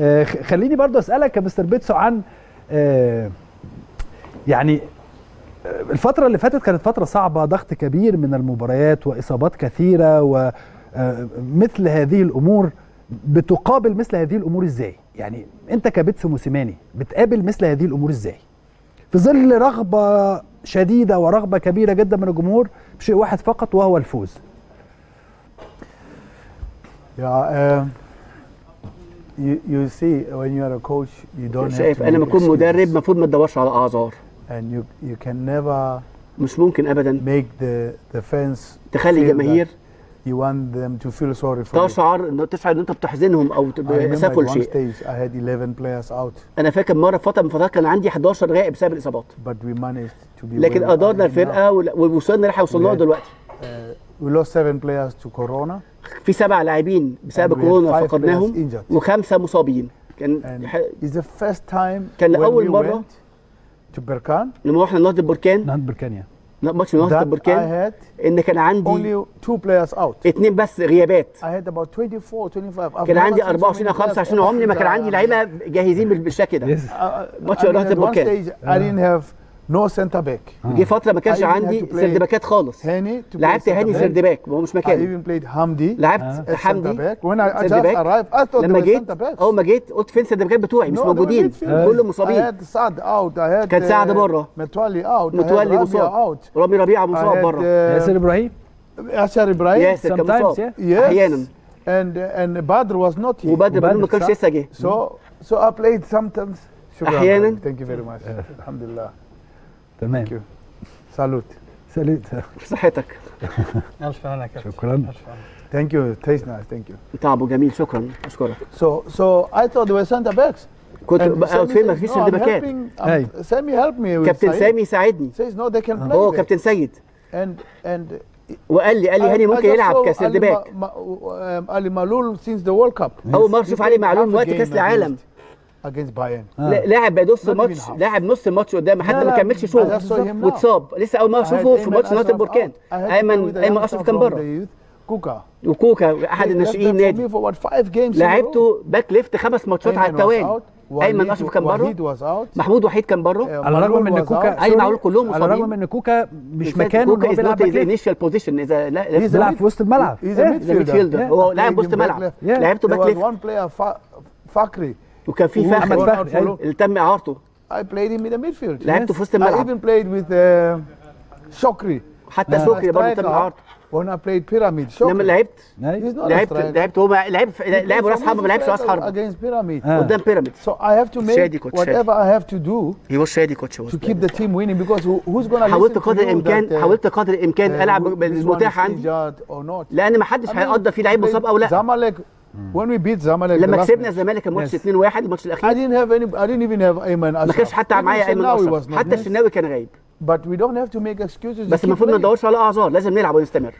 آه، خليني برضو أسألك يا مستر بيتسو عن آه، يعني آه، الفترة اللي فاتت كانت فترة صعبة ضغط كبير من المباريات وإصابات كثيرة ومثل هذه الأمور بتقابل مثل هذه الأمور إزاي؟ يعني أنت كبيتسو موسيماني بتقابل مثل هذه الأمور إزاي؟ في ظل رغبة شديدة ورغبة كبيرة جدا من الجمهور بشيء واحد فقط وهو الفوز um, you, you see, when you are a coach, you don't have شايف to أنا لما اكون مدرب. المفروض ما تدورش على أعذار. And you you can never مش ممكن ابدا. make the the fans تخلي feel جماهير that you want them to feel sorry for you. تشعر ان تشعر إن أنت بتحزنهم أو I remember at سافوا one لشيء. stage I had 11 players out, أنا فاكر مرة فترة من فترات كان عندي 11 غائب بسبب الإصابات. But we managed to be لكن out الفرقة ووصلنا اللي إحنا وصلنا له. دلوقتي. We lost seven players to corona. في سبع لاعبين بسبب كورونا فقدناهم وخمسة مصابين. كان is the first time كان أول مرة to بركان لما رحنا نهضة بركان. نهضة بركان يا ماتش نهضة بركان إن كان عندي only two players out. اثنين بس غيابات. I had about 24 25 كان عندي 24 أو 25 عمري ما كان عندي لعيبة جاهزين بالشكل ده. ماتش نهضة بركان. I didn't have no centre back. آه. جه فترة ما كانش عندي centre back ات خالص. هاني لعبت هاني centre back هو مش مكاني. even played حمدي لعبت آه. حمدي وأنا just arrive لما جيت اول آه، ما جيت قلت فين centre back ات بتوعي؟ مش موجودين. كله مصابين. كان سعد uh, بره. متولي out متولي مصاب. رامي ربيعه مصاب بره. Uh, ياسر إبراهيم؟ ياسر إبراهيم. ياسر كان مصاب. أحيانا. And uh, and badr was not here. وبدر ما كانش لسه جه. So so i played sometimes. أحيانا. thank you very much. الحمد لله. تمام. salute salute صحتك. ألف هنا شكرا. ثانك يو تيست نايس ثانك يو انت جميل. شكرا. أشكرك. سو سو اي ثوت وي سنت باكس كنت قلت فين؟ مفيش سندباكات سامي هيلب مي كابتن سامي ساعدني. سيز نو ذي كان بلاي اوه كابتن سيد. اند اند وقال لي قال لي هاني ممكن يلعب كاس سندباك قال لي معلول سينس ذا وورلد كاب أول مرة أشوف علي معلول وقت كأس العالم. Against- Bayern. آه. لا- لاعب نص ماتش. لاعب نص الماتش قدام حتى ما كملش شوط. واتصاب لسه أول مره اشوفه في ماتش نهضه البركان ايمن أيمن اشرف كان بره Kuka. وكوكا أحد الناشئين النادي. لعبته back left خمس ماتشات على التوالي. أيمن أشرف كان بره. محمود وحيد كان بره على الرغم إن كوكا sorry، معلول كلهم على الرغم مصابين. من إن كوكا مش مكانه ان كوكا is not initial position اذا لا بيلعب في وسط الملعب midfielder. Yeah. هو لاعب وسط ملعب. لعبته back left Fakri. وكان في فاهم يعني اللي تم إعارته. اي بلايد ان ذا ميدفيلد لعبته في وسط الملعب. اي ايفن بلايد وذ شكري حتى شكري برضه تم إعارته. وأنا بلايد بيراميد شكري لما لعبت. لعبت لعبت. هو لعب لعب راس حرب ما لعبش راس حرب اجينست بيراميد قدام بيراميد سو اي هاف تو ميك شادي. كوتش وات ايفر اي هاف تو دو هي شادي كوتش تو كيب ذا تيم ويننج بيكوز هوز جونا حاولت قدر الامكان حاولت قدر الإمكان ألعب بالمتاح عندي. لأن ما حدش هيقدر في لعيب مصاب أو لا. زمالك when we beat زمالك لما كسبنا الزمالك الماتش 2-1 yes. الماتش الأخير. I didn't have any I didn't even have ايمن اشرف ما كانش حتى معايا ايمن اشرف حتى الشناوي كان غايب. بس المفروض ما ندورش على أعذار. لازم نلعب ونستمر.